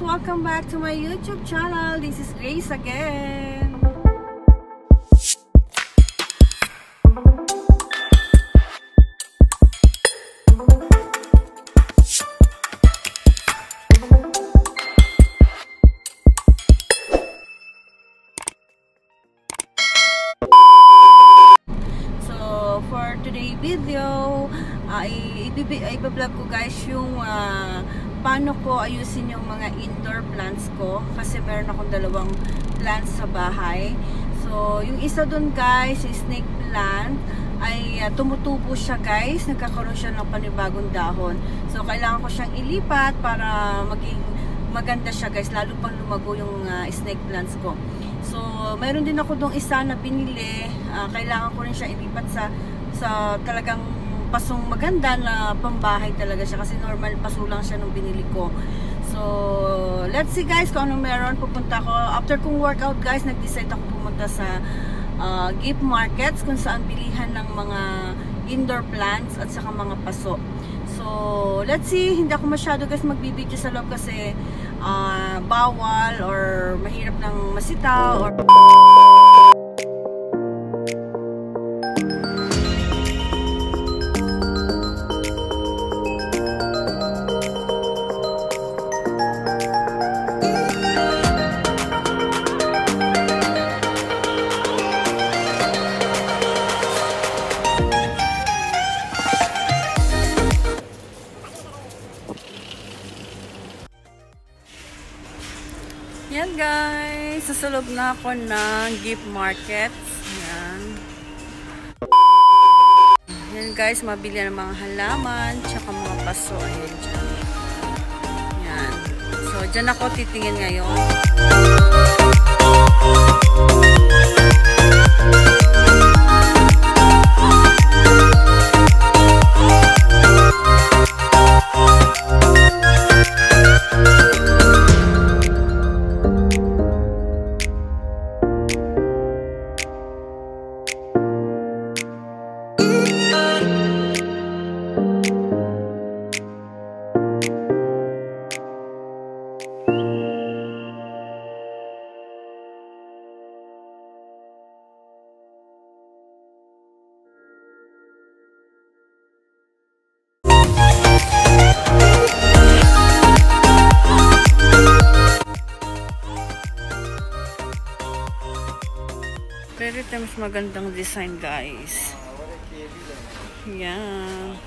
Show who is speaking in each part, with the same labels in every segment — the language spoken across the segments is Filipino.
Speaker 1: Welcome back to my YouTube channel. This is Grace again. So, for today video, ay i-vlog ko guys yung ah, paano ko ayusin yung mga indoor plants ko kasi meron akong dalawang plants sa bahay. So, yung isa dun guys, yung snake plant, ay ah, tumutubo siya guys. Nagkakaroon siya ng panibagong dahon. So, kailangan ko siyang ilipat para maging maganda siya guys. Lalo pang lumago yung ah, snake plants ko. So, mayroon din ako dong isa na binili. Ah, kailangan ko rin siya ilipat sa sa talagang pasong maganda na pambahay talaga siya kasi normal paso lang siya nung binili ko. So, let's see guys kung ano meron. Pupunta ako. After kong workout guys, nag-decide ako pumunta sa uh, gift markets kung saan bilihan ng mga indoor plants at saka mga paso. So, let's see. Hindi ako masyado guys magbibideo sa loob kasi uh, bawal or mahirap ng masita or Yan guys, susulog na ako ng gift market. Yan. Yan guys, mabili ng mga halaman, tsaka mga paso. Ayan dyan. Yan. So, dyan ako titingin ngayon. Pero ito mas magandang design guys. Yan.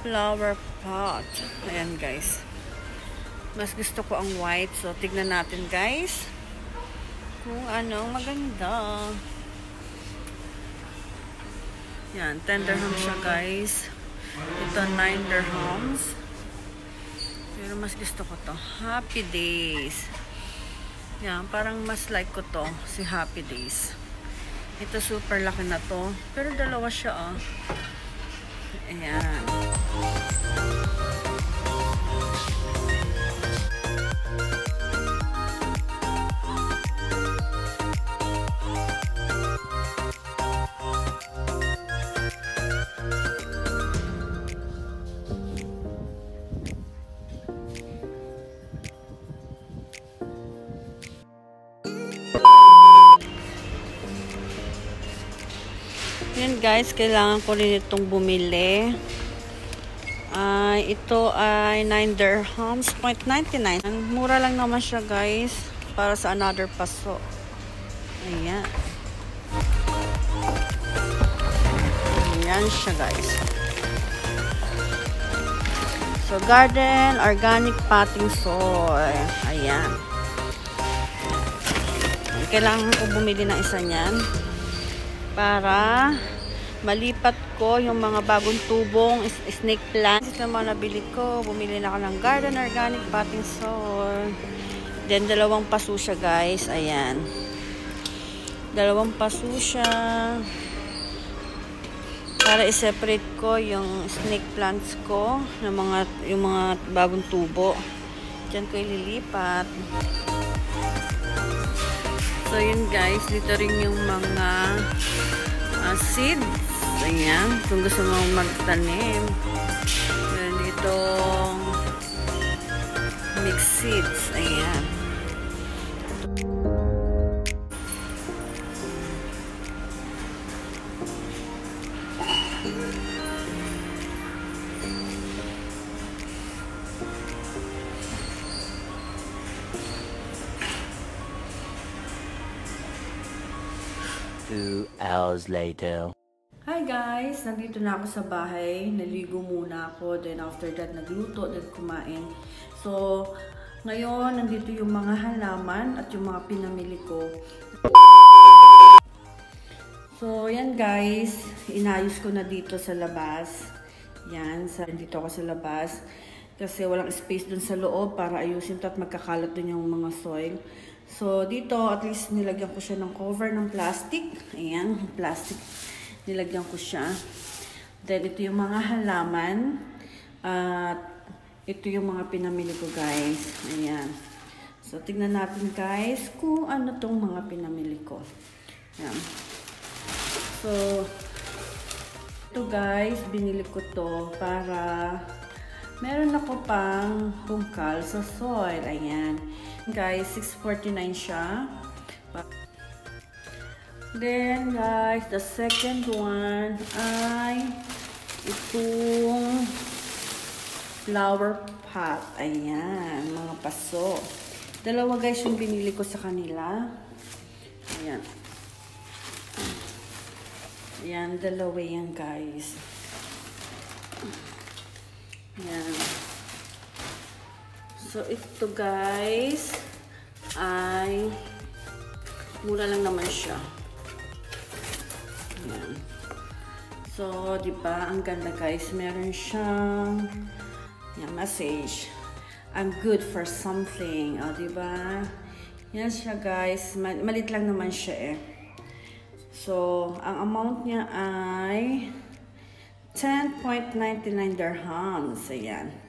Speaker 1: Flower pot. Ayan guys. Mas gusto ko ang white. So, tignan natin guys. Kung ano maganda. Yan. 10 dirham siya guys. Ito 9 dirhams. Pero mas gusto ko to. Happy days. Yan, parang mas like ko to, si Happy Days. Ito super laki na to. Pero dalawa siya, ah. Ayan. Guys, kailangan ko rin itong bumili. Ay, ito ay 9 dirhams, 0.99. Mura lang naman siya guys, para sa another paso. Ayan. Ayan siya guys. So, garden, organic potting soil. Ayan. Kailangan ko bumili ng isa niyan para malipat ko yung mga bagong tubong snake plant. Ito mga nabili ko. Bumili na ako ng garden organic potting soil. Then, dalawang paso siya guys. Ayan. Dalawang paso siya. Para i-separate ko yung snake plants ko. Yung mga, yung mga bagong tubo. Diyan ko ililipat. So, yun guys. Dito rin yung mga uh, seeds. Ayan. Kung gusto mo magtanim. Meron ditong mixed seeds. Ayan.
Speaker 2: Two hours later.
Speaker 1: Guys! Nandito na ako sa bahay. Naligo muna ako. Then after that, nagluto. Then kumain. So, ngayon, nandito yung mga halaman at yung mga pinamili ko. So, yan guys. Inayos ko na dito sa labas. Yan. Sa, dito ako sa labas. Kasi walang space dun sa loob para ayusin to at magkakalat dun yung mga soil. So, dito, at least nilagyan ko siya ng cover ng plastic. Ayan, plastic. Nilagyan ko siya. Then, ito yung mga halaman. At, ito yung mga pinamili ko, guys. Ayan. So, tignan natin, guys, kung ano tong mga pinamili ko. Ayan. So, ito, guys, binili ko to para meron ako pang bungkal sa soil. Ayan. Guys, 649 siya. Then, guys, the second one ay itong flower pot. Ayan, mga paso. Dalawa, guys, yung binili ko sa kanila. Ayan. Ayan, dalawa yan, guys. Ayan. So, ito guys, ay mura lang naman siya. Ayan. So, di ba ang ganda guys. Meron siyang yan, message. I'm good for something. O, di ba? Yan siya guys. Mal malit lang naman siya eh. So, ang amount niya ay 10.99 dirhams. Ayan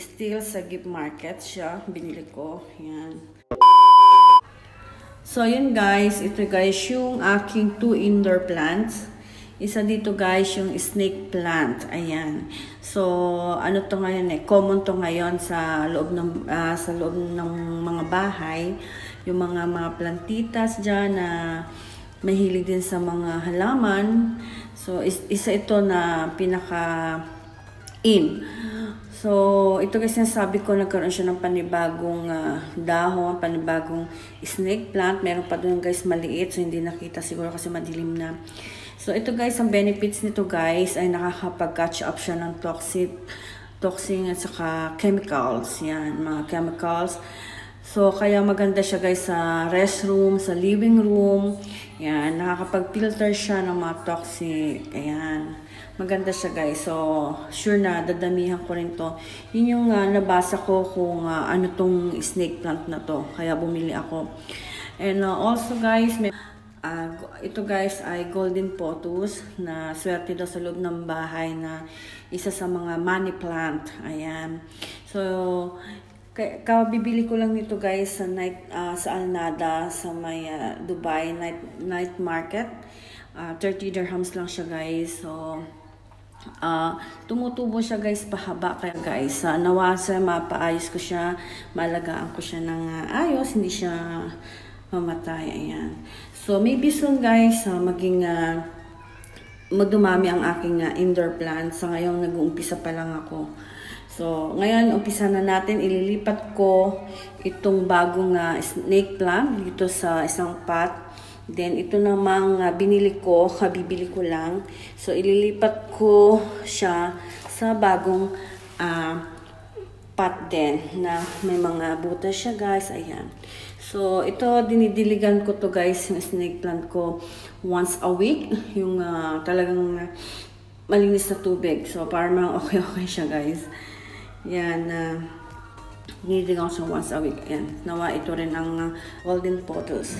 Speaker 1: still sa gift market siya. Binili ko. Yan. So, yun guys. Ito guys yung aking two indoor plants. Isa dito guys yung snake plant. Ayan. So, ano to ngayon eh. Common to ngayon sa loob ng, uh, sa loob ng mga bahay. Yung mga mga plantitas dyan na mahilig din sa mga halaman. So, is, isa ito na pinaka in. So, ito kasi sabi ko, nagkaroon siya ng panibagong uh, dahon, panibagong snake plant. Meron pa doon guys maliit, so hindi nakita siguro kasi madilim na. So, ito guys, ang benefits nito guys ay nakakapag-catch up siya ng toxic, toxin at saka chemicals. Yan, mga chemicals. So, kaya maganda siya guys sa restroom, sa living room. Yan, nakakapag-filter siya ng mga toxic. Ayan maganda siya guys. So, sure na dadamihan ko rin to. Yun yung uh, nabasa ko kung uh, ano tong snake plant na to. Kaya bumili ako. And uh, also guys, may, uh, ito guys ay golden potus na swerte daw sa loob ng bahay na isa sa mga money plant. Ayan. So, kabibili ko lang nito guys sa night uh, sa Alnada sa may uh, Dubai night night market. Uh, 30 dirhams lang siya guys. So, Uh, tumutubo siya guys pahaba. Kaya guys uh, nawasa mapaayos ko siya malagaan ko siya ng uh, ayos hindi siya mamatay. Ayan. So maybe soon guys uh, maging uh, magdumami ang aking uh, indoor plants sa so, ngayon nag-uumpisa pa lang ako. So ngayon umpisa na natin. Ililipat ko itong bagong uh, snake plant dito sa isang pot Then, ito namang uh, binili ko, kabibili ko lang. So, ililipat ko siya sa bagong uh, pot din na may mga butas siya guys. Ayan. So, ito dinidiligan ko to guys, yung snake plant ko once a week. Yung uh, talagang malinis na tubig. So, parang okay-okay siya guys. Yan. Uh, dinidiligan siya once a week. Ayan. Nawa ito rin ang uh, golden photos.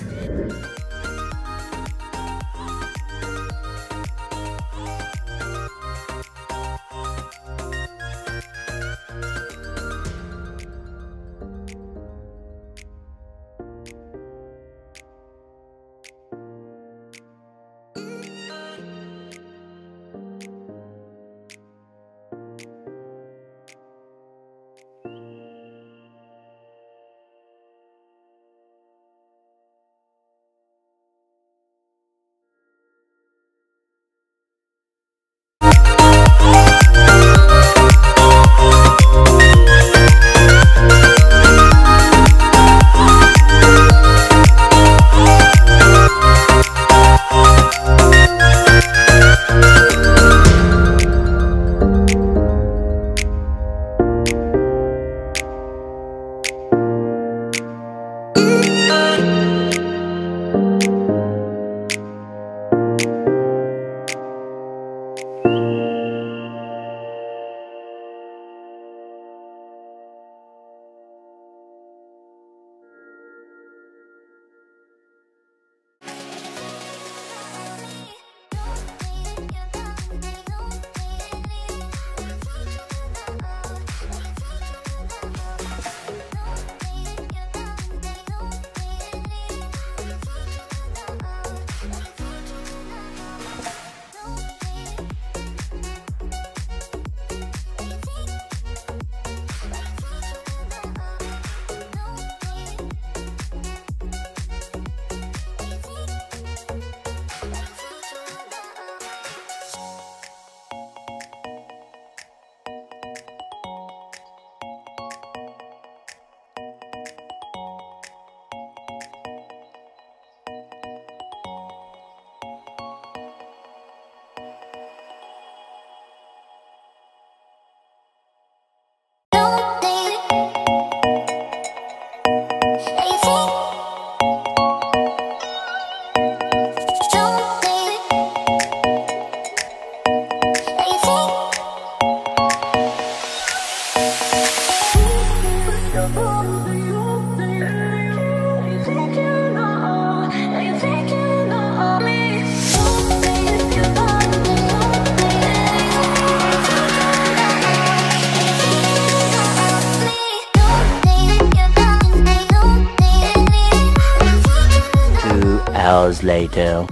Speaker 2: Later.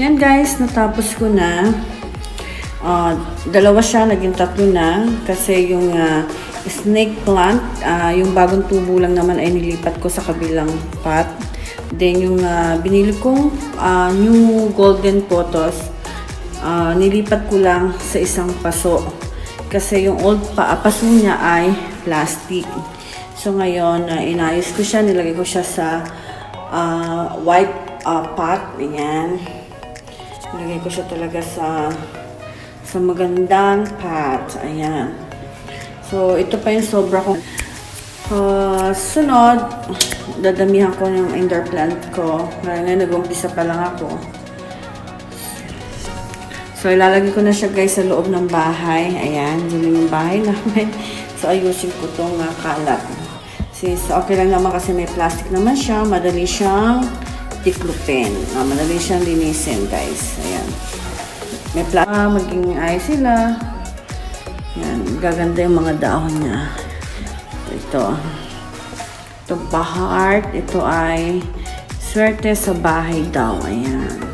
Speaker 1: Yan guys, natapos ko na. Ah, dalawa siya, naging tatlo na. Kasi yung ah, snake plant, ah, yung bagong tubo lang naman ay nilipat ko sa kabilang pot. Then yung ah, binili kong ah, new golden potos, ah, nilipat ko lang sa isang paso. Kasi yung old pa, paso niya ay plastic. So ngayon, ah, inayos ko siya, nilagay ko siya sa ah, white ah, pot. Ayan. Nilagay ko siya talaga sa sa magandang pot. Ayan. So, ito pa yung sobra ko. Uh, sunod, dadamihan ko yung indoor plant ko. Ngayon, nag-umpisa pa lang ako. So, ilalagay ko na siya guys sa loob ng bahay. Ayan, yun yung bahay namin. So, ayusin ko itong uh, kalat. Since okay lang naman kasi may plastic naman siya, madali siyang tiklupin. Uh, madali siyang linisin guys. Ayan. May plastic. Ah, maging ayos sila. Yan, gaganda yung mga dahon niya. Ito. Ito, bahart. Ito ay swerte sa bahay daw. Ayan.